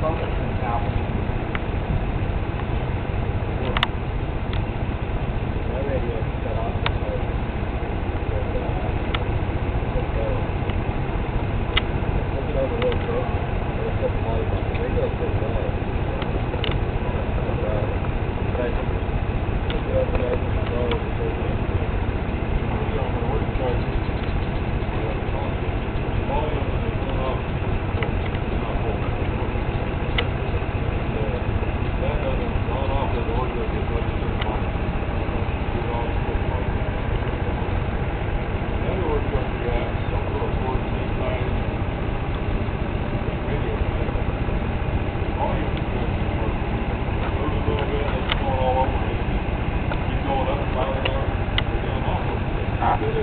falta.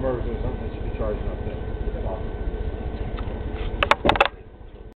murders or something, they should be charging up there.